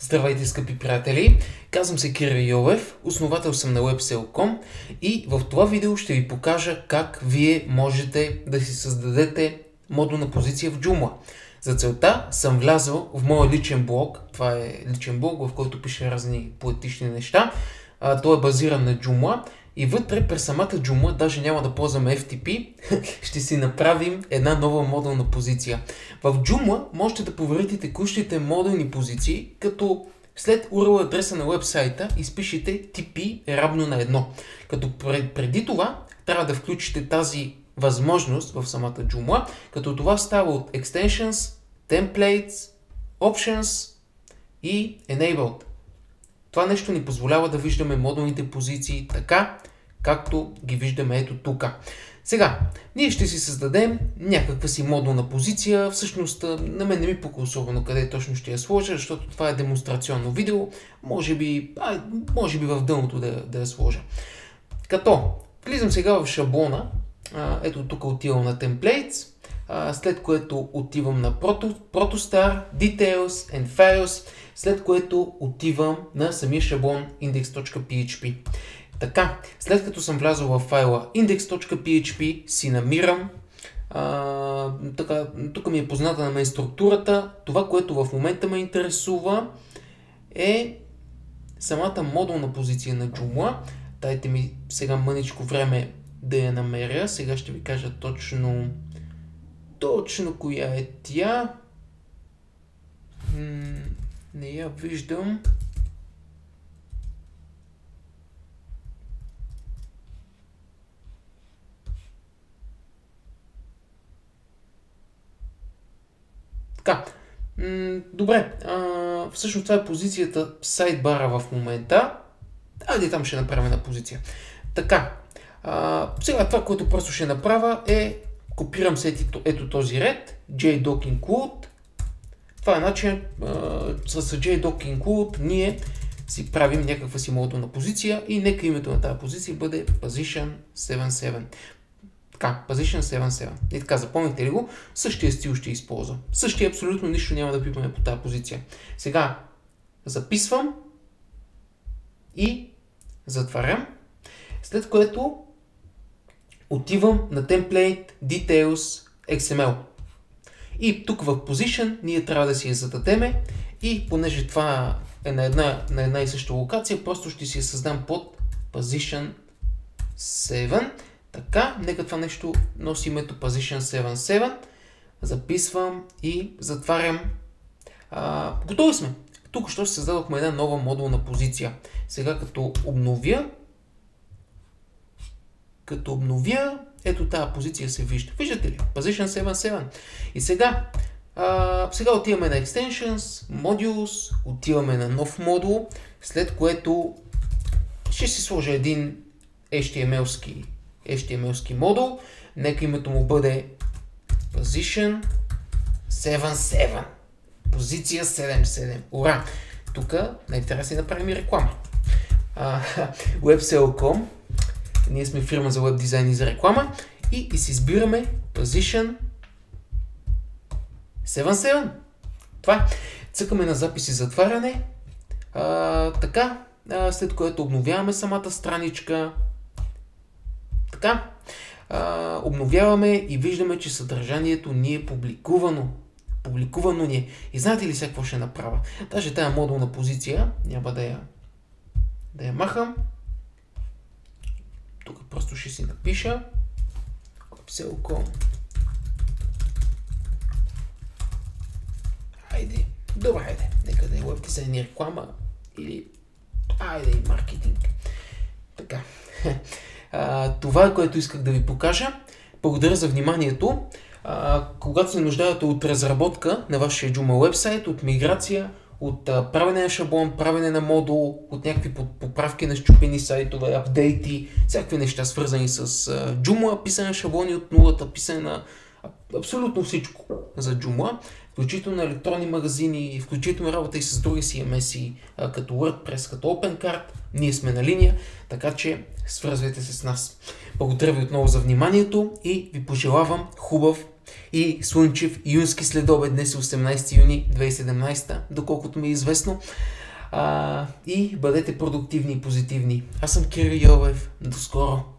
Здравейте, скъпи приятели! Казвам се Кирил Йовев, основател съм на WebSell.com и в това видео ще ви покажа как вие можете да си създадете модулна позиция в Joomla. За целта съм влязъл в моя личен блог. Това е личен блог, в който пише разни поетични неща. той е базиран на Joomla и вътре през самата Joomla, даже няма да ползваме FTP, ще си направим една нова модулна позиция. В Joomla можете да проверите текущите модулни позиции, като след URL адреса на вебсайта изпишете TP е равно на 1. Като преди това трябва да включите тази възможност в самата Joomla, като това става от Extensions, Templates, Options и Enabled. Това нещо ни позволява да виждаме модулните позиции така, както ги виждаме ето тук. Сега, ние ще си създадем някаква си модулна позиция. Всъщност, на мен не ми пука особено къде точно ще я сложа, защото това е демонстрационно видео. Може би, а, може би в дъното да, да я сложа. Като, влизам сега в шаблона. А, ето тук отивам на Templates, а, след което отивам на Proto, Protostar, Details and Files, след което отивам на самия шаблон index.php. Така, след като съм влязъл в файла index.php, си намирам а, така, тук ми е позната на мен структурата. Това, което в момента ме интересува е самата модулна позиция на Joomla. Дайте ми сега мъничко време да я намеря. Сега ще ви кажа точно точно коя е тя. М- не я виждам. Така, добре, а, всъщност това е позицията сайдбара в момента. Айде там ще направим една позиция. Така, а, сега това, което просто ще направя е копирам се ето, ето този ред, JDoc include. Това е начин с JDoc include ние си правим някаква си модулна позиция и нека името на тази позиция бъде position 77. Така, Position 7.7. И така, запомните ли го? Същия стил ще използва. Същия абсолютно нищо няма да пипаме по тази позиция. Сега, записвам и затварям, след което отивам на Template Details XML. И тук в Position ние трябва да си я зададеме и понеже това е на една, на една и съща локация, просто ще си я създам под Position 7 така, нека това нещо носи името Position 77. Записвам и затварям. А, готови сме. Тук ще създадохме една нова модулна позиция. Сега като обновя, като обновя, ето тази позиция се вижда. Виждате ли? Position 77. И сега, а, сега отиваме на Extensions, Modules, отиваме на нов модул, след което ще си сложа един HTML-ски HTML-ски модул. Нека името му бъде Position 77. Позиция 77. Ура! Тук най-интересно да направим и реклама. Websell.com Ние сме фирма за веб дизайн и за реклама. И, и си избираме Position 77. Това Цъкаме на запис и затваряне. А, така, а, след което обновяваме самата страничка. Така, а, обновяваме и виждаме, че съдържанието ни е публикувано. Публикувано ни е. И знаете ли сега какво ще направя? Даже тая модулна позиция, няма да я, да я махам. Тук просто ще си напиша. Копселко. Айде. Добре, айде. Нека да е веб дизайн и реклама. Или айде маркетинг. Така. Това е което исках да ви покажа. Благодаря за вниманието. А, когато се нуждаете от разработка на вашия Joomla вебсайт, от миграция, от а, правене на шаблон, правене на модул, от някакви поправки на щупени сайтове, апдейти, всякакви неща свързани с а, Joomla, писане на шаблони от нулата, писане на абсолютно всичко за Joomla, включително електронни магазини, включително работа и с други CMS, като WordPress, като OpenCard. Ние сме на линия, така че свързвайте се с нас. Благодаря ви отново за вниманието и ви пожелавам хубав и слънчев юнски следобед. Днес е 18 юни 2017, доколкото ми е известно. А, и бъдете продуктивни и позитивни. Аз съм Кирил Йовев. До скоро!